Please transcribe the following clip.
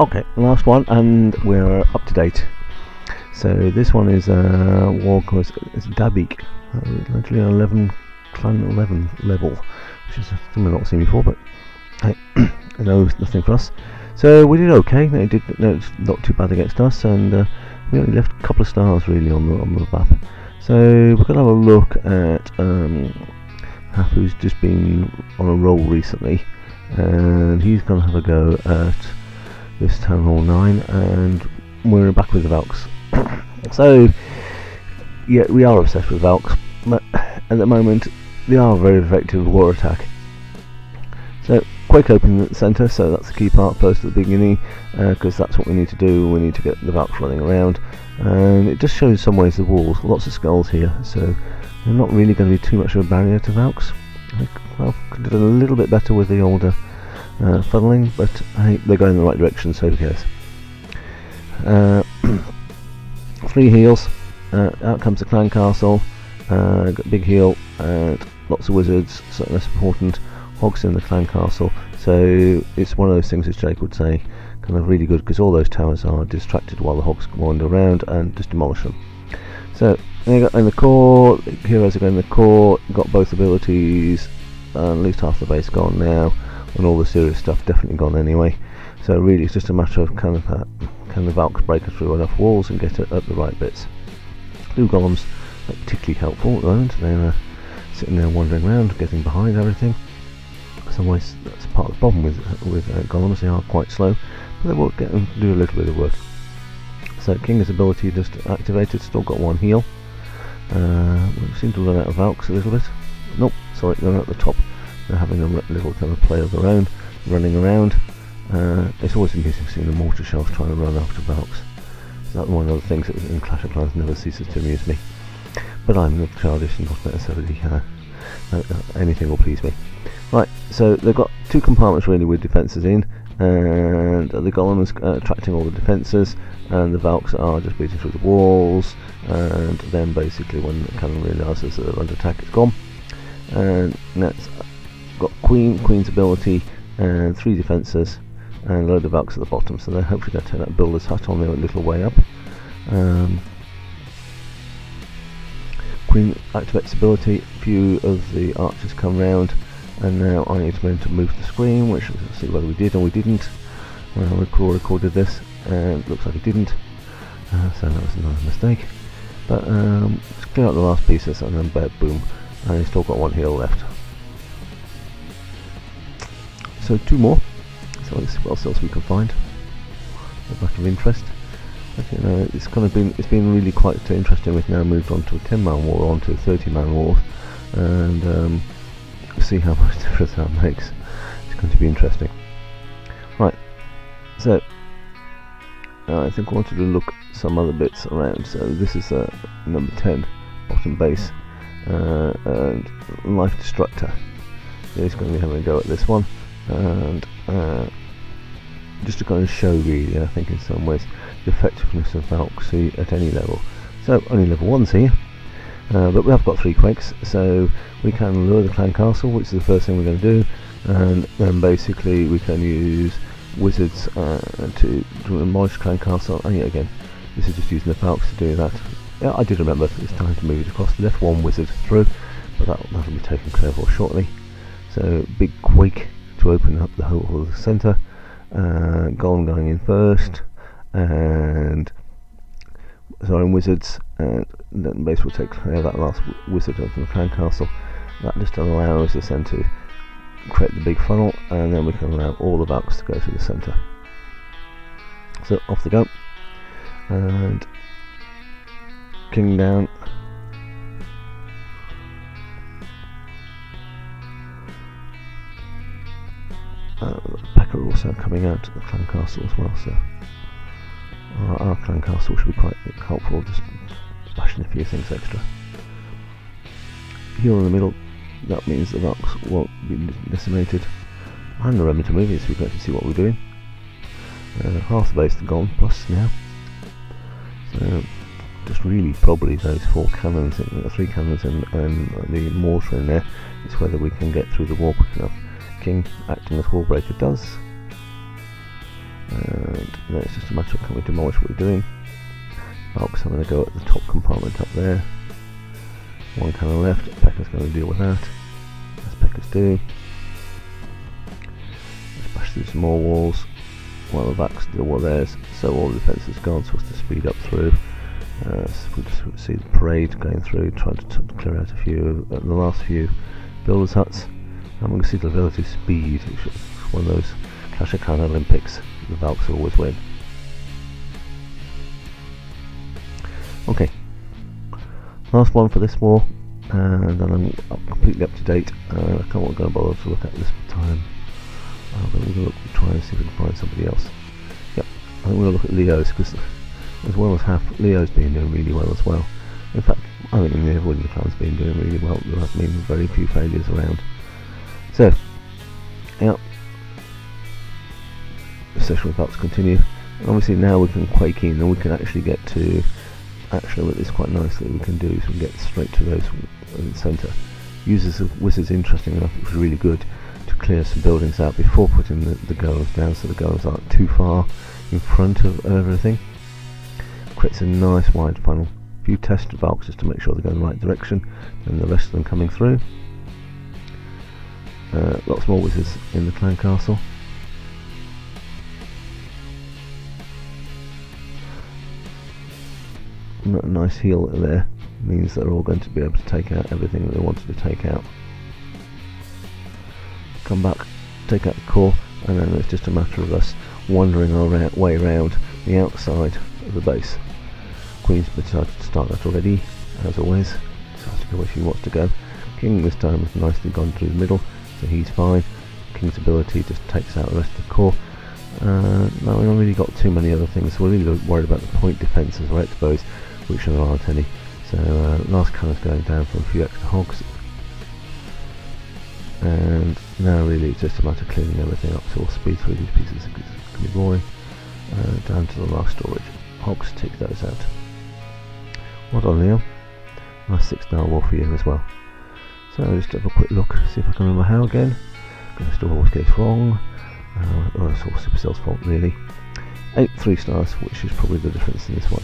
Okay, last one, and we're up to date. So this one is a uh, war course. It's Dabiq, uh, actually an 11 clan 11 level, which is something I've not seen before. But hey, no, nothing for us. So we did okay. They did no, not too bad against us, and uh, we only left a couple of stars really on the on the map. So we're gonna have a look at um, who's just been on a roll recently, and he's gonna have a go at this Town Hall 9, and we're back with the Valks. so, yeah, we are obsessed with Valks, but at the moment they are very effective war attack. So, Quake open at the centre, so that's the key part first at the beginning, because uh, that's what we need to do, we need to get the Valks running around, and it just shows some ways the walls, lots of skulls here, so they're not really going to be too much of a barrier to Valks. I well, could have done a little bit better with the older uh, funneling, but hey, they're going in the right direction, so who cares. Uh, three heals, uh, out comes the clan castle, uh, got big heal, and lots of wizards, so less important, hogs in the clan castle, so it's one of those things as Jake would say, kind of really good because all those towers are distracted while the hogs wander around and just demolish them. So they got in the core, heroes are going in the core, got both abilities, uh, at least half the base gone now and all the serious stuff definitely gone anyway. So really, it's just a matter of kind of can the Valks break through enough walls and get it at the right bits. Blue golems particularly helpful at the moment. They're uh, sitting there wandering around, getting behind everything. Ways, that's part of the problem with with uh, golems. They are quite slow, but they will get them do a little bit of work. So King's ability just activated. Still got one heal. Uh, we seem to run out of Valks a little bit. Nope, sorry, they're at the top. They're having a little kind of play of their own, running around. Uh, it's always amusing seeing the mortar shells trying to run after Valks. That's one of the things that in Clash of Clans never ceases to amuse me. But I'm not childish and not necessarily uh, uh, anything will please me. Right, so they've got two compartments really with defences in, and the golem is uh, attracting all the defences, and the Valks are just beating through the walls, and then basically when the cannon realises that they're under attack, it's gone. And that's got Queen, Queen's ability, and three defences, and a load of Valks at the bottom. So they're hopefully going to take that Builder's Hut on their little way up. Um, Queen activates ability, a few of the archers come round, and now I need to to move the screen, which we'll see whether we did or we didn't. When I record, recorded this, and looks like it didn't, uh, so that was another mistake. But um, let's clear out the last pieces, and then boom, and still got one heal left. So two more. So let's see what else we can find. A lack of interest. you know, it's kind of been it's been really quite interesting. We've now moved on to a 10 man war, on to a 30 man war, and um, see how much difference that makes. It's going to be interesting. Right, so uh, I think I wanted to look some other bits around. So this is uh, number 10, bottom base, uh, and Life Destructor. He's going to be having a go at this one and uh, just to kind of show really I think in some ways the effectiveness of Valkyrie at any level. So only level 1's here uh, but we have got three quakes so we can lure the clan castle which is the first thing we're going to do and then basically we can use wizards uh, to, demolish clan castle and yet again this is just using the Valks to do that. Yeah I did remember it's time to move it across the left one wizard through but that, that'll be taken care of shortly. So big quake to open up the whole of the centre. Uh, Golem going in first, and sorry, Wizards, and then base will take care of that last Wizard from the Clan Castle. That just allows us then to create the big funnel, and then we can allow all the Valks to go through the centre. So off they go, and King down, uh, Pekka also coming out to the clan castle as well, so our, our clan castle should be quite helpful, just bashing a few things extra. Here in the middle, that means the rocks won't be decimated. And the Remington movie, so we can actually see what we're doing. Uh, half the base gone, plus now. So, just really probably those four cannons, uh, three cannons and, and the mortar in there, is whether we can get through the wall quick enough. King acting as wall breaker does. and then it's just a matter of can we demolish what we're doing. I'm going to go at the top compartment up there. One cannon left, Pekka's going to deal with that, as Pekka's do. Let's bash through some more walls while the backs deal with theirs, so all the defence is gone, so it's to speed up through. Uh, so we just see the parade going through, trying to clear out a few, uh, the last few builders' huts. I'm going to see the ability speed, which is one of those Kashyyykan Olympics, the Valks always win. Okay, last one for this war, and then I'm completely up to date. Uh, I can't go and bother to look at this time. Uh, but we're going to look, try and see if we can find somebody else. Yep, I think we're going to look at Leo's because as well as half, Leo's been doing really well as well. In fact, I think in the clan's been doing really well. There have been very few failures around. So, yeah, the session about to continue. Obviously now we can quake in and we can actually get to actually what is quite nice that we can do is we can get straight to those in the centre. Uses of wizards interesting enough, it was really good to clear some buildings out before putting the, the down so the golems aren't too far in front of everything. Creates a nice wide funnel. A few test valks just to make sure they go in the right direction, and the rest of them coming through. Uh, lots more wizards in the clan castle. Not A nice heal there means they're all going to be able to take out everything that they wanted to take out. Come back, take out the core, and then it's just a matter of us wandering our way around the outside of the base. Queen's decided to start that already, as always. Decides to go where she wants to go. King this time has nicely gone through the middle, so he's fine. King's ability just takes out the rest of the core. Uh, now we haven't really got too many other things, so we're really worried about the point defences or expos which there aren't any. So uh, last colour's going down for a few extra hogs. And now really it's just a matter of cleaning everything up so we'll speed through these pieces because it's going to be boring. Uh, down to the last storage. Hogs, take those out. Well done Leo. Nice 6 star war for you as well. So just have a quick look, see if I can remember how again. Because still always gets wrong. Uh, or it's all Supercell's fault really. 8 3 stars, which is probably the difference in this one.